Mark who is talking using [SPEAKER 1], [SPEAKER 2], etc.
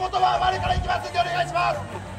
[SPEAKER 1] 本は我から行きますんでお願いします。